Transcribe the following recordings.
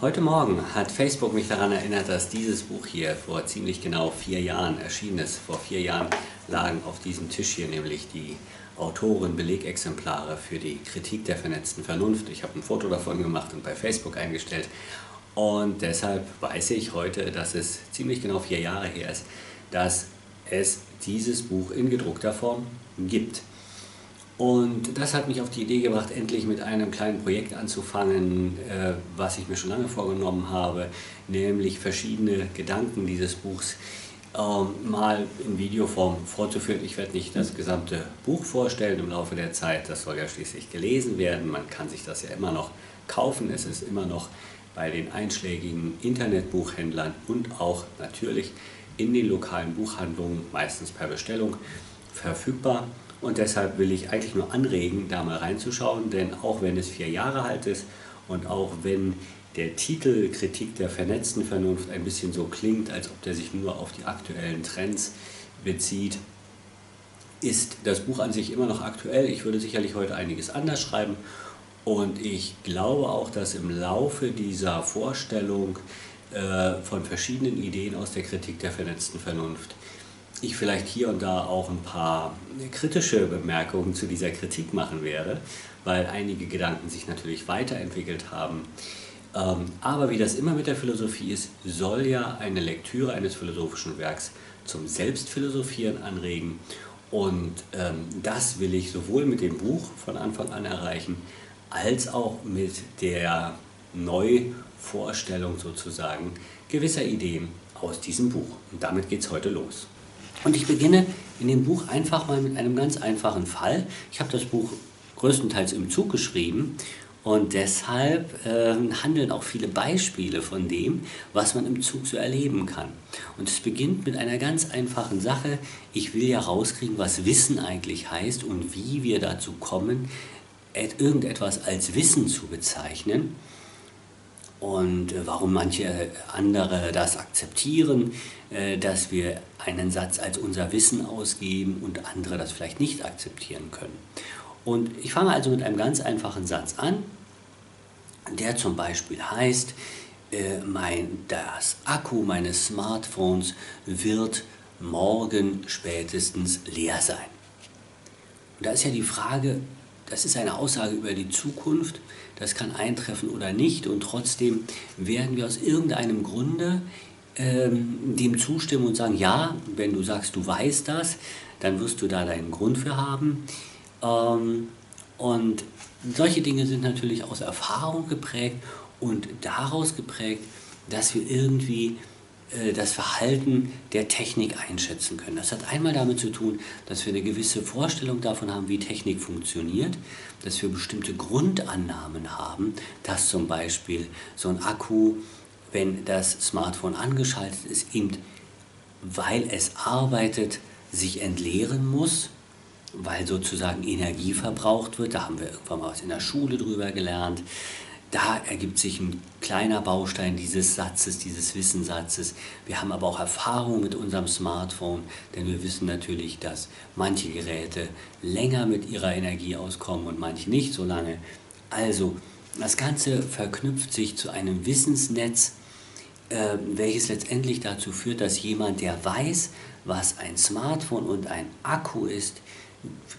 Heute Morgen hat Facebook mich daran erinnert, dass dieses Buch hier vor ziemlich genau vier Jahren erschienen ist. Vor vier Jahren lagen auf diesem Tisch hier nämlich die Autoren-Belegexemplare für die Kritik der vernetzten Vernunft. Ich habe ein Foto davon gemacht und bei Facebook eingestellt. Und deshalb weiß ich heute, dass es ziemlich genau vier Jahre her ist, dass es dieses Buch in gedruckter Form gibt. Und das hat mich auf die Idee gebracht, endlich mit einem kleinen Projekt anzufangen, äh, was ich mir schon lange vorgenommen habe, nämlich verschiedene Gedanken dieses Buchs ähm, mal in Videoform vorzuführen. Ich werde nicht das gesamte Buch vorstellen im Laufe der Zeit, das soll ja schließlich gelesen werden, man kann sich das ja immer noch kaufen, es ist immer noch bei den einschlägigen Internetbuchhändlern und auch natürlich in den lokalen Buchhandlungen, meistens per Bestellung, verfügbar. Und deshalb will ich eigentlich nur anregen, da mal reinzuschauen, denn auch wenn es vier Jahre alt ist und auch wenn der Titel Kritik der vernetzten Vernunft ein bisschen so klingt, als ob der sich nur auf die aktuellen Trends bezieht, ist das Buch an sich immer noch aktuell. Ich würde sicherlich heute einiges anders schreiben und ich glaube auch, dass im Laufe dieser Vorstellung äh, von verschiedenen Ideen aus der Kritik der vernetzten Vernunft ich vielleicht hier und da auch ein paar kritische Bemerkungen zu dieser Kritik machen werde, weil einige Gedanken sich natürlich weiterentwickelt haben. Ähm, aber wie das immer mit der Philosophie ist, soll ja eine Lektüre eines philosophischen Werks zum Selbstphilosophieren anregen. Und ähm, das will ich sowohl mit dem Buch von Anfang an erreichen, als auch mit der Neuvorstellung sozusagen gewisser Ideen aus diesem Buch. Und damit geht es heute los. Und ich beginne in dem Buch einfach mal mit einem ganz einfachen Fall. Ich habe das Buch größtenteils im Zug geschrieben und deshalb äh, handeln auch viele Beispiele von dem, was man im Zug so erleben kann. Und es beginnt mit einer ganz einfachen Sache. Ich will ja rauskriegen, was Wissen eigentlich heißt und wie wir dazu kommen, irgendetwas als Wissen zu bezeichnen und äh, warum manche andere das akzeptieren, äh, dass wir einen Satz als unser Wissen ausgeben und andere das vielleicht nicht akzeptieren können. Und ich fange also mit einem ganz einfachen Satz an, der zum Beispiel heißt, äh, mein, das Akku meines Smartphones wird morgen spätestens leer sein. Und da ist ja die Frage, das ist eine Aussage über die Zukunft, das kann eintreffen oder nicht und trotzdem werden wir aus irgendeinem Grunde ähm, dem zustimmen und sagen, ja, wenn du sagst, du weißt das, dann wirst du da deinen Grund für haben. Ähm, und solche Dinge sind natürlich aus Erfahrung geprägt und daraus geprägt, dass wir irgendwie das Verhalten der Technik einschätzen können. Das hat einmal damit zu tun, dass wir eine gewisse Vorstellung davon haben, wie Technik funktioniert, dass wir bestimmte Grundannahmen haben, dass zum Beispiel so ein Akku, wenn das Smartphone angeschaltet ist, eben weil es arbeitet, sich entleeren muss, weil sozusagen Energie verbraucht wird. Da haben wir irgendwann mal was in der Schule drüber gelernt da ergibt sich ein kleiner Baustein dieses Satzes, dieses Wissenssatzes. Wir haben aber auch Erfahrung mit unserem Smartphone, denn wir wissen natürlich, dass manche Geräte länger mit ihrer Energie auskommen und manche nicht so lange. Also, das Ganze verknüpft sich zu einem Wissensnetz, äh, welches letztendlich dazu führt, dass jemand, der weiß, was ein Smartphone und ein Akku ist,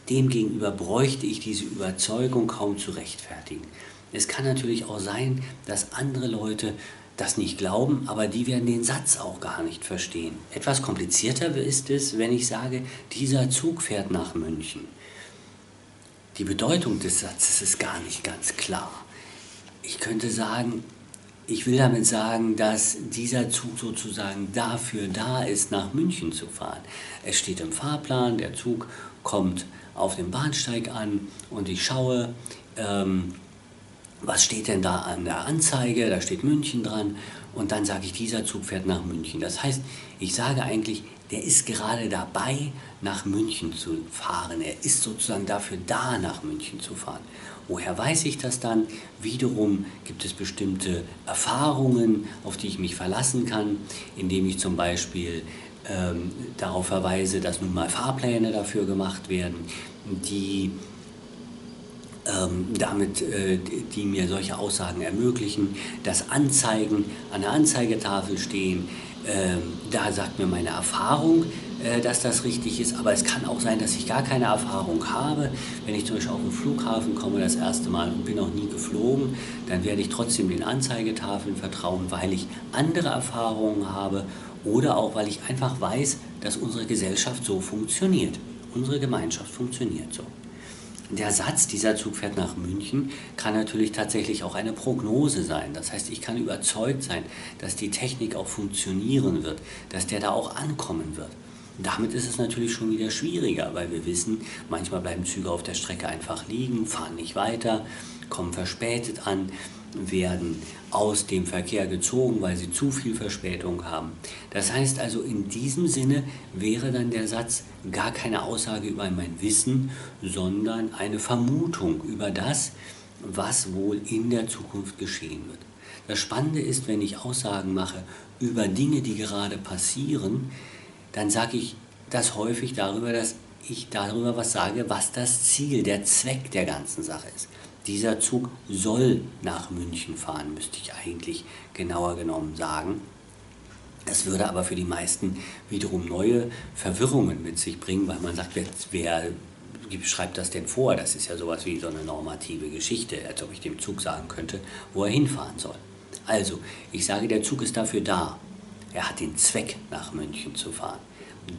demgegenüber bräuchte ich diese Überzeugung kaum zu rechtfertigen. Es kann natürlich auch sein, dass andere Leute das nicht glauben, aber die werden den Satz auch gar nicht verstehen. Etwas komplizierter ist es, wenn ich sage, dieser Zug fährt nach München. Die Bedeutung des Satzes ist gar nicht ganz klar. Ich könnte sagen, ich will damit sagen, dass dieser Zug sozusagen dafür da ist, nach München zu fahren. Es steht im Fahrplan, der Zug kommt auf dem Bahnsteig an und ich schaue, ähm, was steht denn da an der Anzeige? Da steht München dran und dann sage ich, dieser Zug fährt nach München. Das heißt, ich sage eigentlich, der ist gerade dabei, nach München zu fahren. Er ist sozusagen dafür da, nach München zu fahren. Woher weiß ich das dann? Wiederum gibt es bestimmte Erfahrungen, auf die ich mich verlassen kann, indem ich zum Beispiel ähm, darauf verweise, dass nun mal Fahrpläne dafür gemacht werden, die damit, äh, die mir solche Aussagen ermöglichen, dass Anzeigen an der Anzeigetafel stehen. Ähm, da sagt mir meine Erfahrung, äh, dass das richtig ist, aber es kann auch sein, dass ich gar keine Erfahrung habe. Wenn ich zum Beispiel auf den Flughafen komme das erste Mal und bin noch nie geflogen, dann werde ich trotzdem den Anzeigetafeln vertrauen, weil ich andere Erfahrungen habe oder auch weil ich einfach weiß, dass unsere Gesellschaft so funktioniert. Unsere Gemeinschaft funktioniert so. Der Satz, dieser Zug fährt nach München, kann natürlich tatsächlich auch eine Prognose sein. Das heißt, ich kann überzeugt sein, dass die Technik auch funktionieren wird, dass der da auch ankommen wird. Damit ist es natürlich schon wieder schwieriger, weil wir wissen, manchmal bleiben Züge auf der Strecke einfach liegen, fahren nicht weiter, kommen verspätet an, werden aus dem Verkehr gezogen, weil sie zu viel Verspätung haben. Das heißt also, in diesem Sinne wäre dann der Satz gar keine Aussage über mein Wissen, sondern eine Vermutung über das, was wohl in der Zukunft geschehen wird. Das Spannende ist, wenn ich Aussagen mache über Dinge, die gerade passieren, dann sage ich das häufig darüber, dass ich darüber was sage, was das Ziel, der Zweck der ganzen Sache ist. Dieser Zug soll nach München fahren, müsste ich eigentlich genauer genommen sagen. Das würde aber für die meisten wiederum neue Verwirrungen mit sich bringen, weil man sagt, wer, wer schreibt das denn vor? Das ist ja sowas wie so eine normative Geschichte, als ob ich dem Zug sagen könnte, wo er hinfahren soll. Also, ich sage, der Zug ist dafür da. Er hat den Zweck, nach München zu fahren.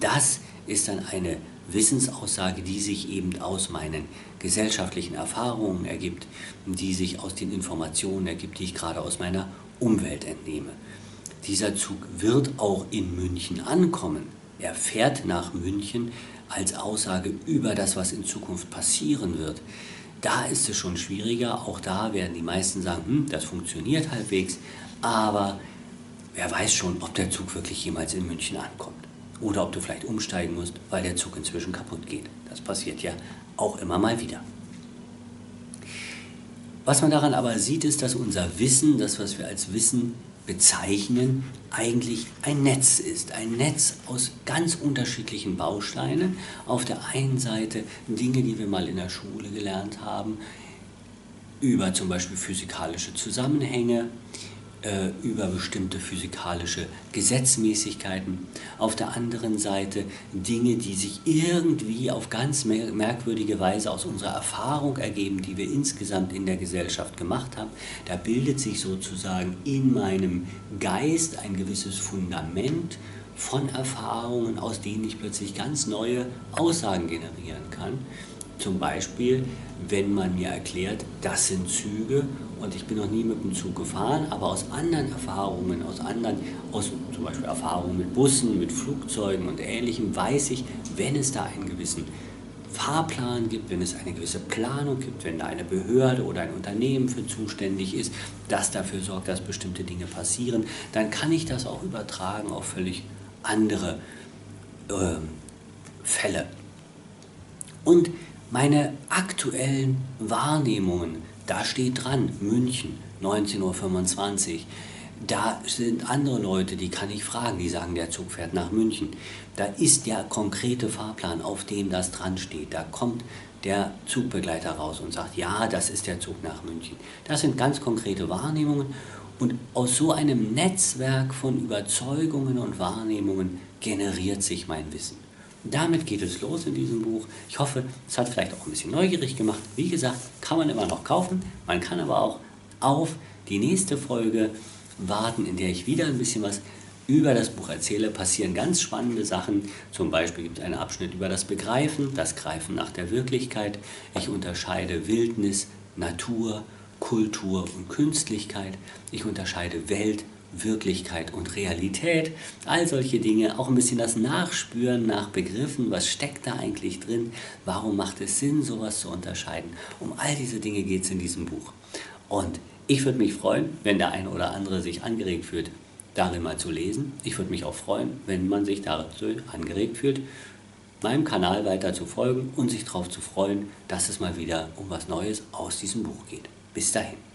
Das ist dann eine Wissensaussage, die sich eben aus meinen gesellschaftlichen Erfahrungen ergibt, die sich aus den Informationen ergibt, die ich gerade aus meiner Umwelt entnehme. Dieser Zug wird auch in München ankommen. Er fährt nach München als Aussage über das, was in Zukunft passieren wird. Da ist es schon schwieriger. Auch da werden die meisten sagen, hm, das funktioniert halbwegs. Aber wer weiß schon, ob der Zug wirklich jemals in München ankommt. Oder ob du vielleicht umsteigen musst, weil der Zug inzwischen kaputt geht. Das passiert ja auch immer mal wieder. Was man daran aber sieht, ist, dass unser Wissen, das was wir als Wissen bezeichnen, eigentlich ein Netz ist. Ein Netz aus ganz unterschiedlichen Bausteinen. Auf der einen Seite Dinge, die wir mal in der Schule gelernt haben, über zum Beispiel physikalische Zusammenhänge, über bestimmte physikalische Gesetzmäßigkeiten. Auf der anderen Seite Dinge, die sich irgendwie auf ganz merkwürdige Weise aus unserer Erfahrung ergeben, die wir insgesamt in der Gesellschaft gemacht haben. Da bildet sich sozusagen in meinem Geist ein gewisses Fundament von Erfahrungen, aus denen ich plötzlich ganz neue Aussagen generieren kann. Zum Beispiel, wenn man mir erklärt, das sind Züge und ich bin noch nie mit dem Zug gefahren, aber aus anderen Erfahrungen, aus anderen, aus zum Beispiel Erfahrungen mit Bussen, mit Flugzeugen und Ähnlichem, weiß ich, wenn es da einen gewissen Fahrplan gibt, wenn es eine gewisse Planung gibt, wenn da eine Behörde oder ein Unternehmen für zuständig ist, das dafür sorgt, dass bestimmte Dinge passieren, dann kann ich das auch übertragen auf völlig andere äh, Fälle. Und meine aktuellen Wahrnehmungen, da steht dran, München, 19.25 Uhr. Da sind andere Leute, die kann ich fragen, die sagen, der Zug fährt nach München. Da ist der konkrete Fahrplan, auf dem das dran steht. Da kommt der Zugbegleiter raus und sagt, ja, das ist der Zug nach München. Das sind ganz konkrete Wahrnehmungen und aus so einem Netzwerk von Überzeugungen und Wahrnehmungen generiert sich mein Wissen. Damit geht es los in diesem Buch. Ich hoffe, es hat vielleicht auch ein bisschen neugierig gemacht. Wie gesagt, kann man immer noch kaufen. Man kann aber auch auf die nächste Folge warten, in der ich wieder ein bisschen was über das Buch erzähle. Passieren ganz spannende Sachen. Zum Beispiel gibt es einen Abschnitt über das Begreifen, das Greifen nach der Wirklichkeit. Ich unterscheide Wildnis, Natur, Kultur und Künstlichkeit. Ich unterscheide Welt, Wirklichkeit und Realität, all solche Dinge, auch ein bisschen das Nachspüren nach Begriffen, was steckt da eigentlich drin, warum macht es Sinn, sowas zu unterscheiden. Um all diese Dinge geht es in diesem Buch. Und ich würde mich freuen, wenn der eine oder andere sich angeregt fühlt, darin mal zu lesen. Ich würde mich auch freuen, wenn man sich dazu angeregt fühlt, meinem Kanal weiter zu folgen und sich darauf zu freuen, dass es mal wieder um was Neues aus diesem Buch geht. Bis dahin.